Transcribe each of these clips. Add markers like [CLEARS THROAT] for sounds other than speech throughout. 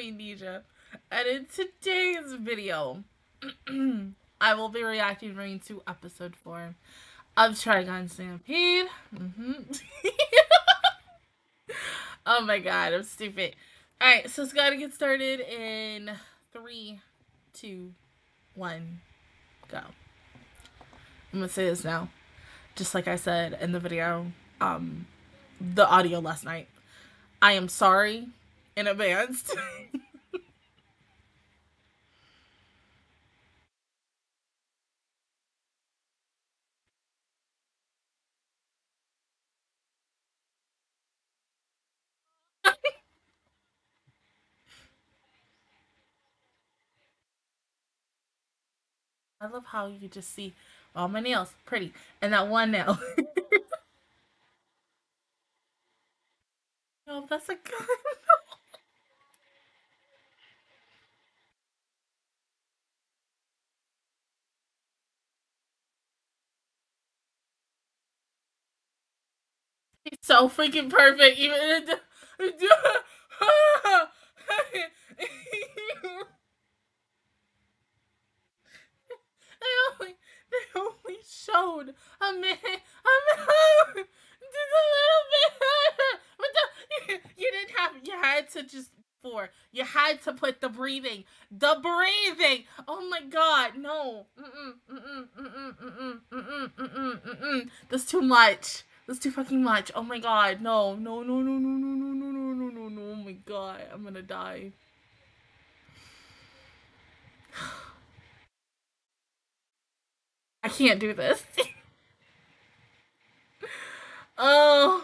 Queen. And in today's video, [CLEARS THROAT] I will be reacting to episode 4 of Trigun Stampede. Mm-hmm. [LAUGHS] oh my god, I'm stupid. Alright, so it's gotta get started in three, two, one, go. I'm gonna say this now. Just like I said in the video, um, the audio last night. I am sorry in advance. [LAUGHS] I love how you just see all my nails pretty and that one nail. [LAUGHS] oh, that's a [LAUGHS] good. He's so freaking perfect. Even. [LAUGHS] they only they only showed a man a man just a little bit. [LAUGHS] But the, you, you didn't have you had to just for you had to put the breathing the breathing oh my god no mm-mm, mm-mm, mm-mm, mm-mm, mm-mm, mm-mm, mm-mm. that's too much that's too fucking much oh my god no no no no no no no no no no no no oh my god i'm gonna die I can't do this. oh.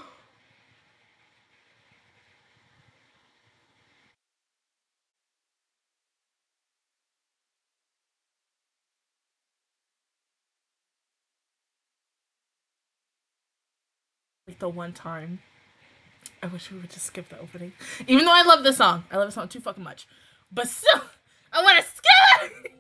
The one time. I wish we would just skip the opening. Even though I love this song. I love this song too fucking much. But still, [LAUGHS] I want to skip it!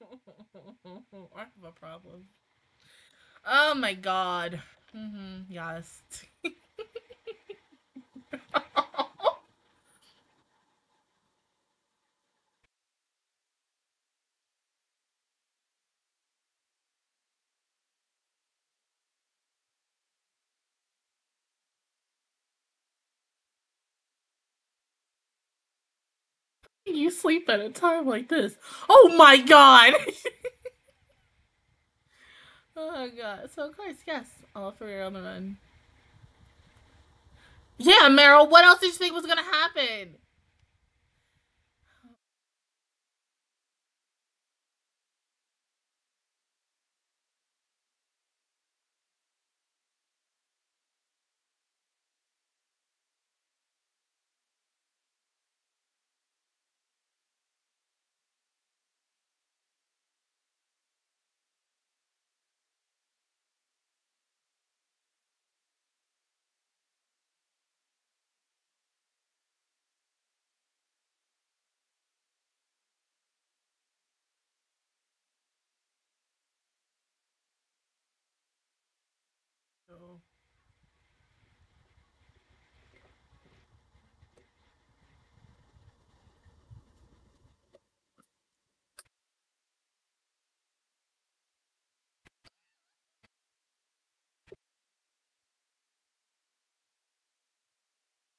[LAUGHS] I have a problem. Oh my god. Mm-hmm. Yes. [LAUGHS] you sleep at a time like this? Oh my god! [LAUGHS] oh god. So of course, yes, all three are on the run. Yeah, Meryl, what else did you think was gonna happen?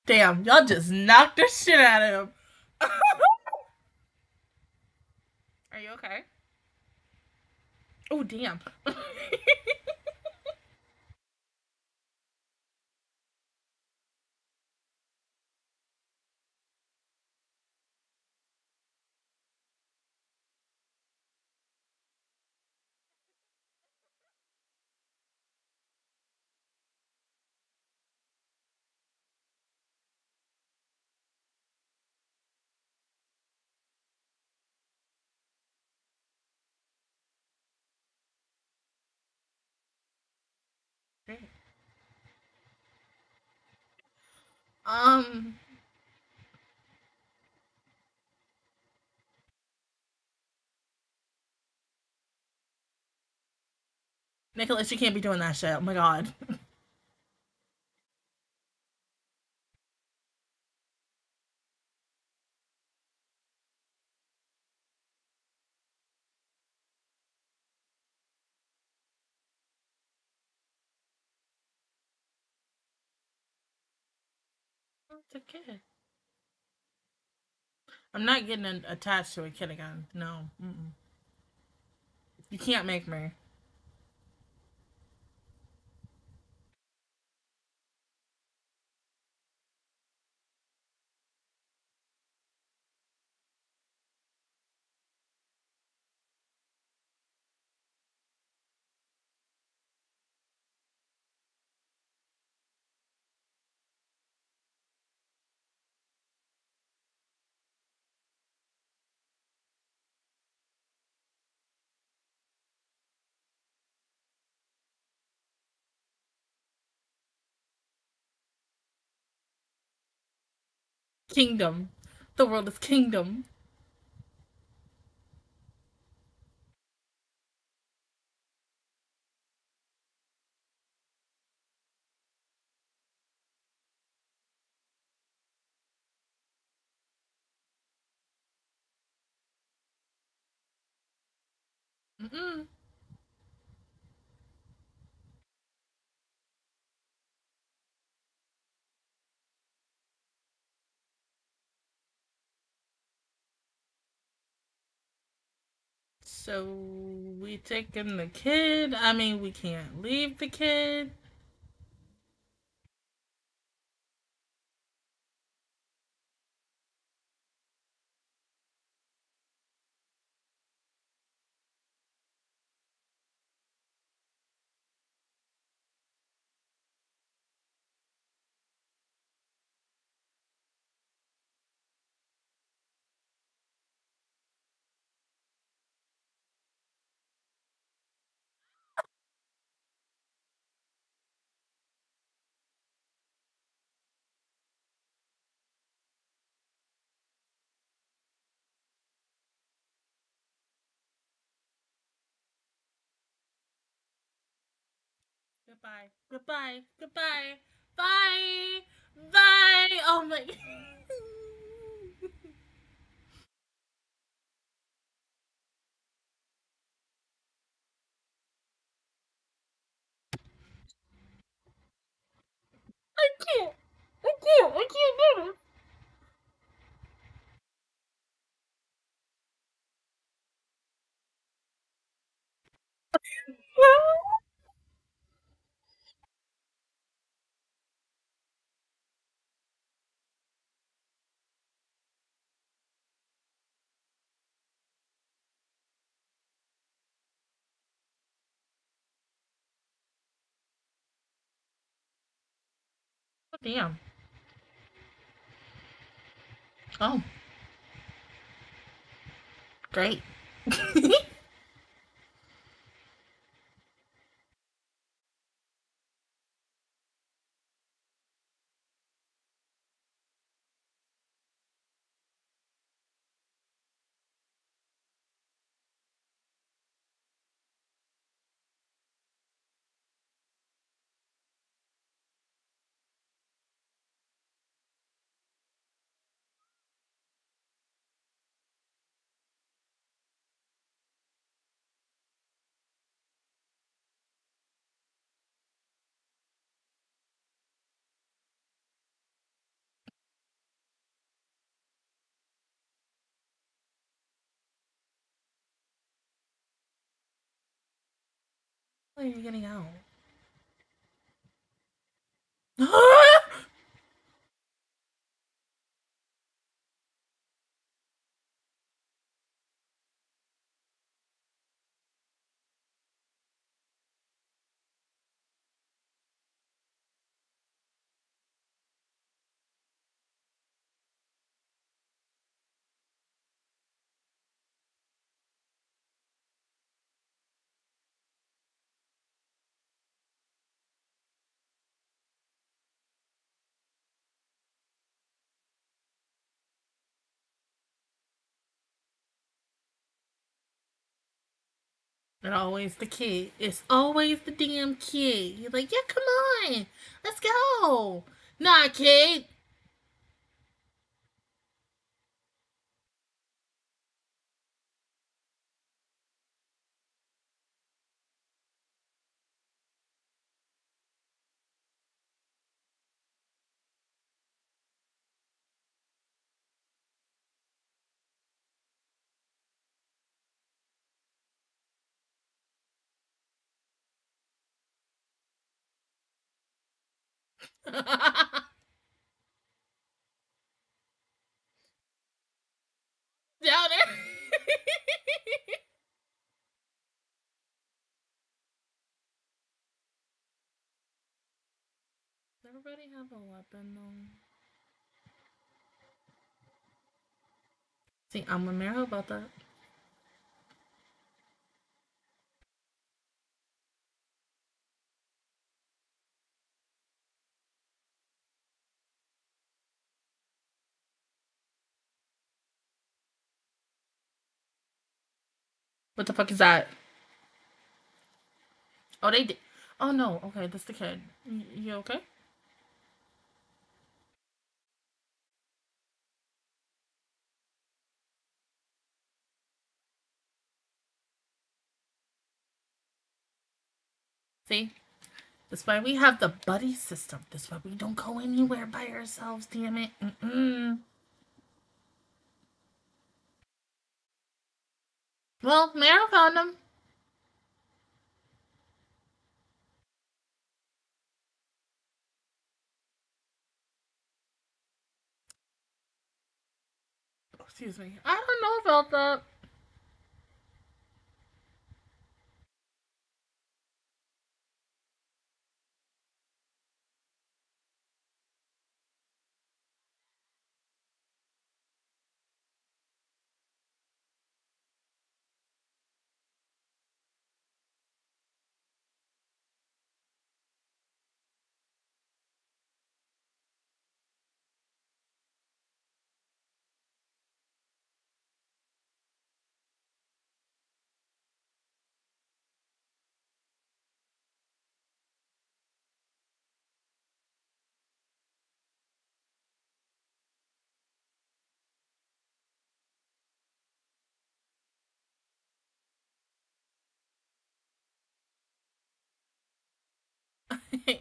Damn, y'all just knocked the shit out of him. Are you okay? Oh, damn. [LAUGHS] Great. Um. Nicholas, you can't be doing that shit. Oh my god. [LAUGHS] It's a kid. I'm not getting attached to a kid again. No. Mm-mm. You can't make me. Kingdom. The world is kingdom. Mm-mm. So we taking the kid. I mean, we can't leave the kid. Goodbye. Goodbye. Goodbye. Bye. Bye. Oh my. [LAUGHS] I can't. I can't. I can't do this. Oh, damn. Oh. Great. [LAUGHS] are you getting out? [GASPS] [GASPS] [GASPS] And always the kid. It's always the damn kid. You're like, yeah, come on. Let's go. Nah, kid. [LAUGHS] Down there. [LAUGHS] Everybody have a weapon though? See, I'm with Mara about that. What the fuck is that? Oh, they did. Oh no. Okay, that's the kid. Y- you okay? See? That's why we have the buddy system. That's why we don't go anywhere by ourselves, damn it. Mm-mm. Well, Mara found him. Excuse me. I don't know about that.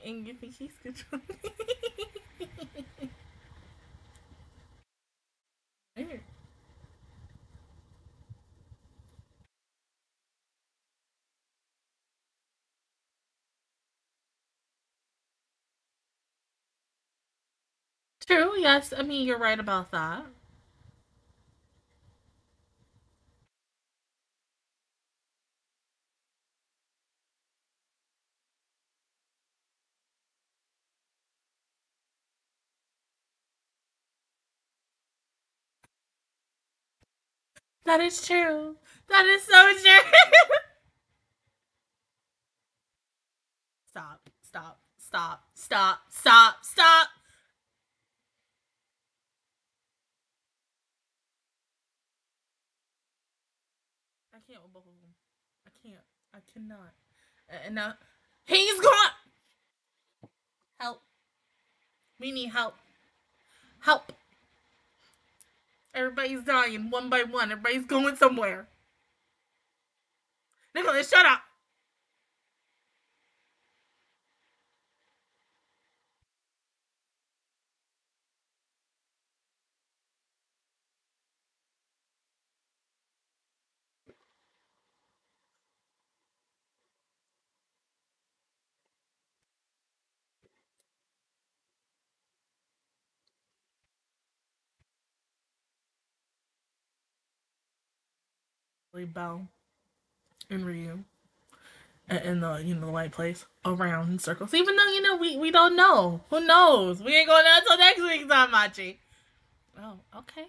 And you think he's controlling? Weird. [LAUGHS] True, yes. I mean, you're right about that. That is true. That is so true. [LAUGHS] stop, stop, stop, stop, stop, stop. I can't with both of them. I can't. I cannot. And now he's gone. Help. We need help. Help. Everybody's dying one by one. Everybody's going somewhere. Nicholas, shut up. Bell and Ryu in the you know the right place around in circles. Even though you know we we don't know. Who knows? We ain't going out until next week, Zamachi. Oh, okay.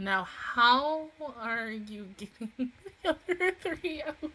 Now, how are you getting [LAUGHS] the other three out?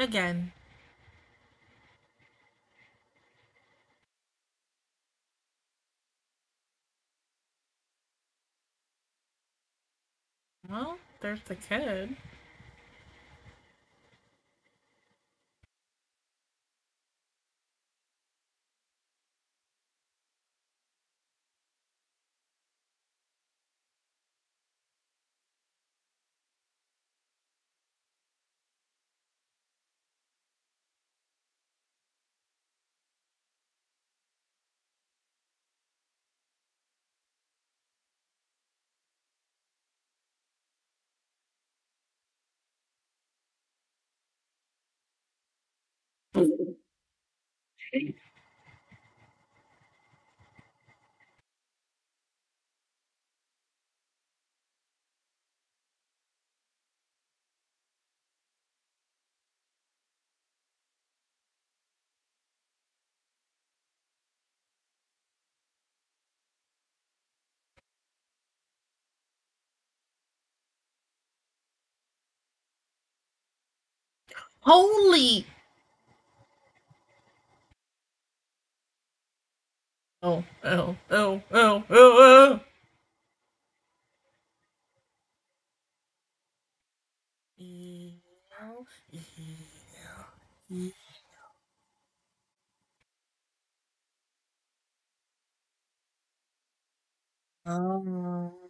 Again. Well, there's the kid. Holy! Oh, oh, oh, oh, oh, oh! Ew, ew, Oh.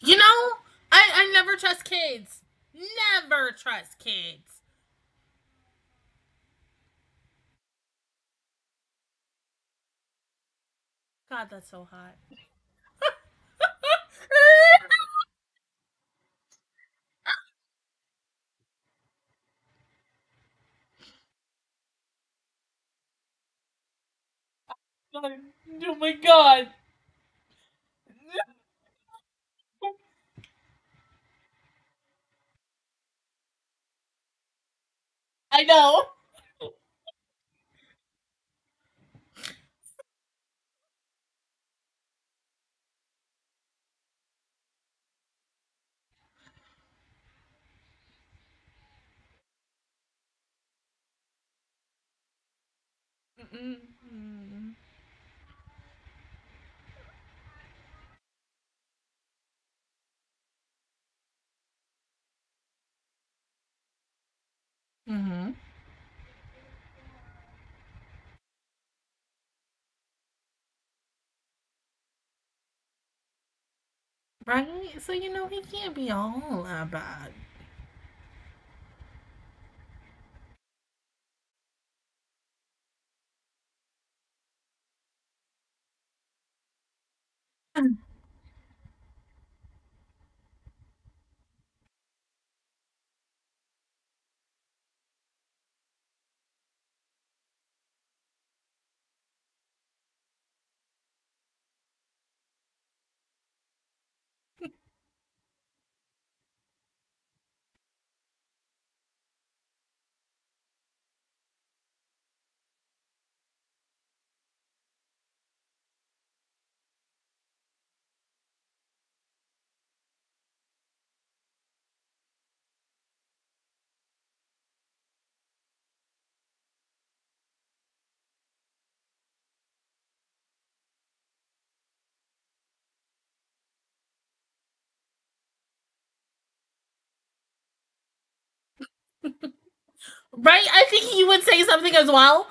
You know, I, I never trust kids. Never trust kids. God, that's so hot. Oh my god. I know. Mm-hmm. Right? So, you know, he can't be all that Right? I think he would say something as well.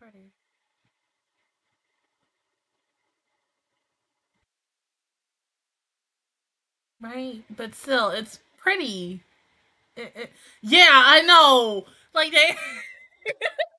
Pretty. Right, but still, it's pretty. It, it, yeah, I know. Like they. [LAUGHS]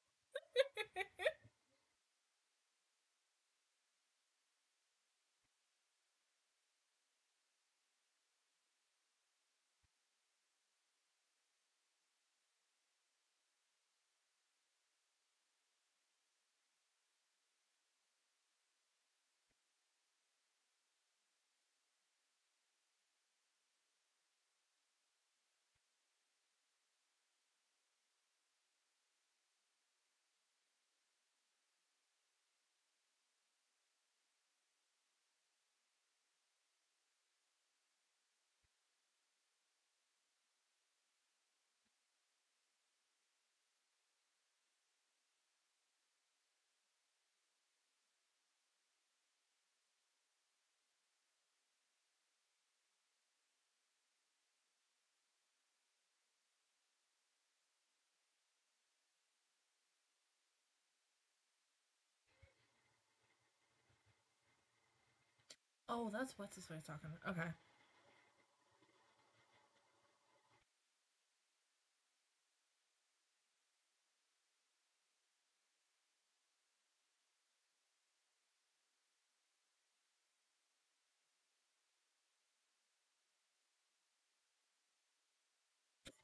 oh, that's what's his face talking. Okay.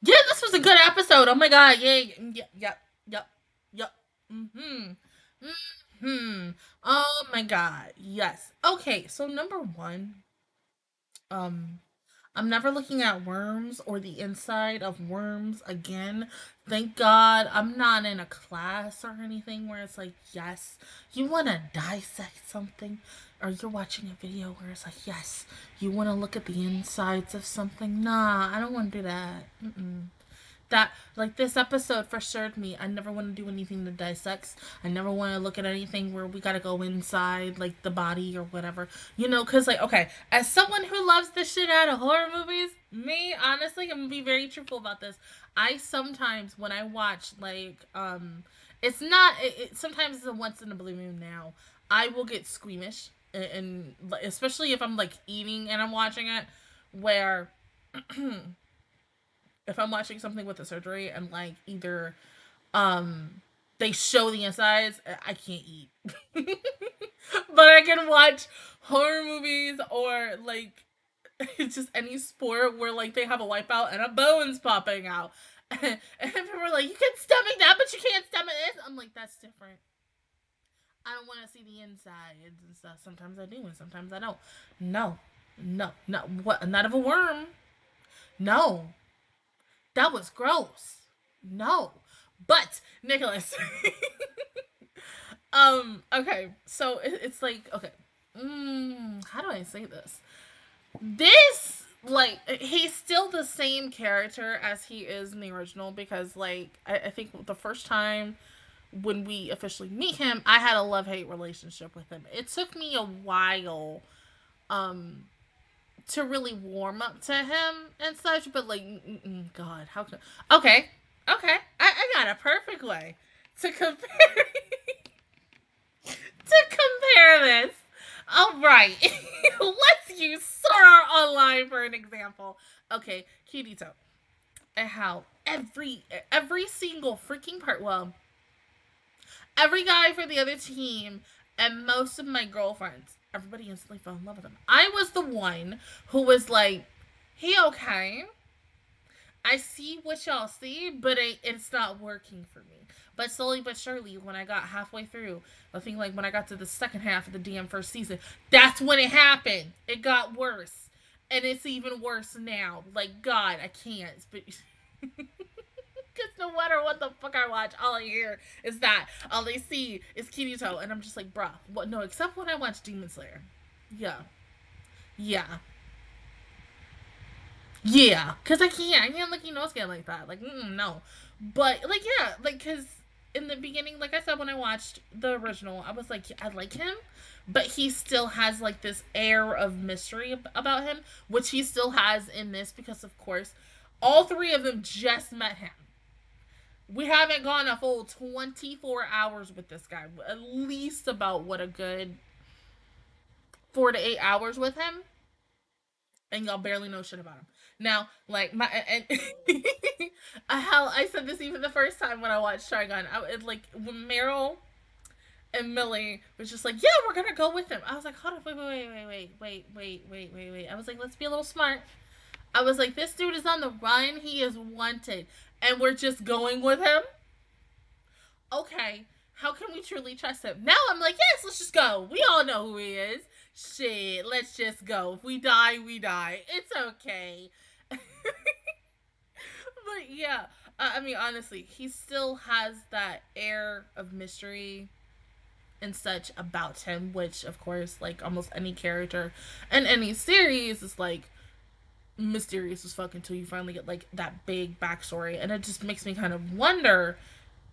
Yeah, this was a good episode. Oh my god. Yeah. Yep. Yep. Yep. Yep. Hmm. Hmm. Oh my god. Yes. Okay. So number one. Um. I'm never looking at worms or the inside of worms again. Thank God I'm not in a class or anything where it's like, yes, you want to dissect something, or you're watching a video where it's like, yes, you want to look at the insides of something. Nah, I don't want to do that. Mm-mm that like this episode for frustrated me. I never want to do anything that dissects. I never want to look at anything where we got to go inside like the body or whatever. You know, cuz like okay, as someone who loves the shit out of horror movies, me honestly, I'm to be very truthful about this. I sometimes when I watch like um it's not it, it sometimes it's a once in a blue moon now. I will get squeamish and, and especially if I'm like eating and I'm watching it where [CLEARS THROAT] if I'm watching something with a surgery and like either um they show the insides, I can't eat. [LAUGHS] but I can watch horror movies or like it's [LAUGHS] just any sport where like they have a wipeout and a bone's popping out. [LAUGHS] and people are like, you can stomach that, but you can't stomach this. I'm like, that's different. I don't want to see the insides and stuff. Sometimes I do, and sometimes I don't. No, no, no. What? Not of a worm. No, that was gross. No. But Nicholas. [LAUGHS] um. Okay. So it, it's like okay. Mm, how do I say this? This like he's still the same character as he is in the original because like I, I think the first time when we officially meet him, I had a love hate relationship with him. It took me a while um to really warm up to him and such, but like, mm, mm, mm, God, how can? Okay, okay, I, I got a perfect way to compare [LAUGHS] to compare this. All right, [LAUGHS] let's use Sword Art Online for an example. Okay, Kirito, and how every every single freaking part, well, every guy for the other team and most of my girlfriends everybody instantly fell in love with him. I was the one who was like, he okay. I see what y'all see, but it, it's not working for me. But slowly but surely, when I got halfway through, I think like when I got to the second half of the damn first season, that's when it happened. It got worse. And it's even worse now. Like, God, I can't. But. [LAUGHS] Because no matter what the fuck I watch, all I hear is that. All they see is Kirito. And I'm just like, bruh, what? No, except when I watch Demon Slayer. Yeah. Yeah. Yeah, cause I can't, I can't look Inosuke like that. Like, no. But like, yeah, like, cause in the beginning, like I said, when I watched the original, I was like, I like him, but he still has like this air of mystery about him, which he still has in this because, of course, all three of them just met him. We haven't gone a full 24 hours with this guy, at least about what a good four to eight hours with him, and y'all barely know shit about him. Now, like my and [LAUGHS] hell, I said this even the first time when I watched Trigun. I like when Meryl and Millie was just like, "Yeah, we're gonna go with him." I was like, "Hold up wait, wait, wait, wait, wait, wait, wait, wait, wait." I was like, "Let's be a little smart." I was like, "This dude is on the run. He is wanted, and we're just going with him." Okay, how can we truly trust him? Now I'm like, "Yes, let's just go. We all know who he is. Shit, let's just go. If we die, we die. It's okay." [LAUGHS] but yeah, I mean, honestly, he still has that air of mystery and such about him, which, of course, like almost any character in any series is like mysterious as fuck until you finally get like that big backstory, and it just makes me kind of wonder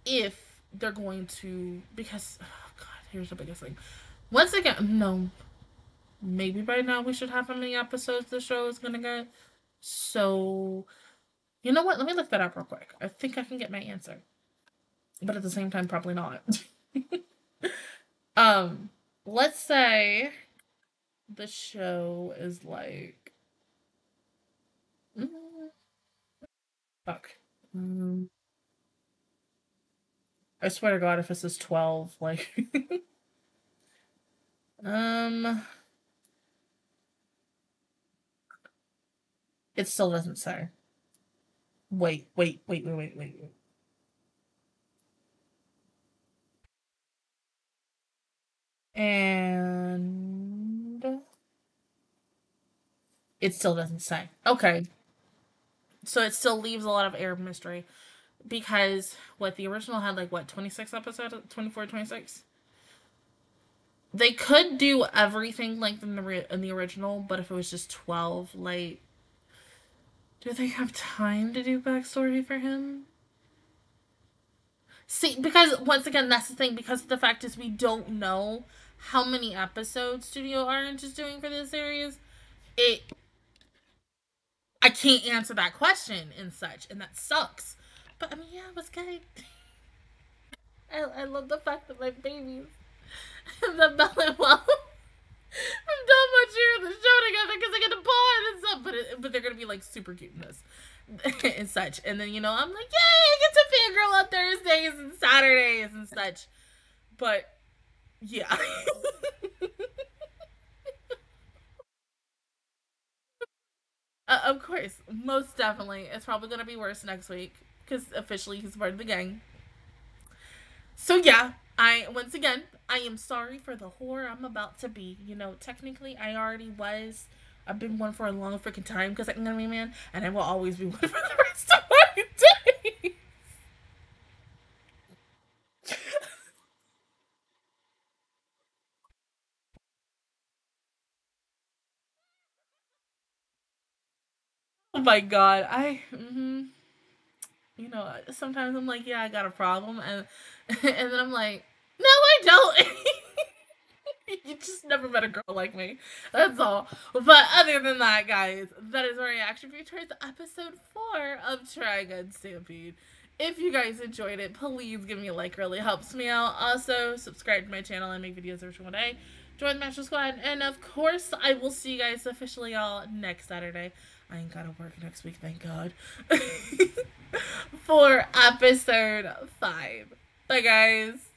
if they're going to because oh god, here's the biggest thing. Once again, no, maybe by now we should have how many episodes the show is gonna get. So, you know what? Let me look that up real quick. I think I can get my answer. But at the same time, probably not. [LAUGHS] um, let's say the show is like. Mm, fuck. Mm, I swear to God, if this is 12, like. [LAUGHS] um. It still doesn't say. Wait, wait, wait, wait, wait, wait. wait. And it still doesn't say. Okay. So it still leaves a lot of air of mystery because what the original had like what 26 episodes 24 26 they could do everything like in the in the original but if it was just 12 like do they have time to do backstory for him? See, because once again, that's the thing. Because the fact is, we don't know how many episodes Studio Orange is doing for this series. It, I can't answer that question and such, and that sucks. But I mean, yeah, it was good. [LAUGHS] I, I love the fact that my babies, the Bella and well. [LAUGHS] I'm done much here the show together because I get to pawn and stuff, but it, but they're gonna be like super cute in this [LAUGHS] and such. And then you know I'm like, yay, I get to fangirl on Thursdays and Saturdays and such. But yeah. uh, of course, most definitely, it's probably gonna be worse next week because officially he's part of the gang. So yeah, I once again I am sorry for the whore I'm about to be. You know, technically I already was. I've been one for a long freaking time because I'm gonna be man, and I will always be [LAUGHS] one for the rest of my oh my god, I. Mm-hmm. You know, sometimes I'm like, yeah, I got a problem, and [LAUGHS] and then I'm like, no, I don't. [LAUGHS] you just never met a girl like me. That's all. But other than that, guys, that is my reaction for towards episode four of Trigun Stampede. If you guys enjoyed it, please give me a like. Really helps me out. Also, subscribe to my channel. I make videos every single day. Join the Master Squad. And of course, I will see you guys officially all next Saturday. I ain't gotta work next week, thank God. [LAUGHS] For episode five. Bye, guys.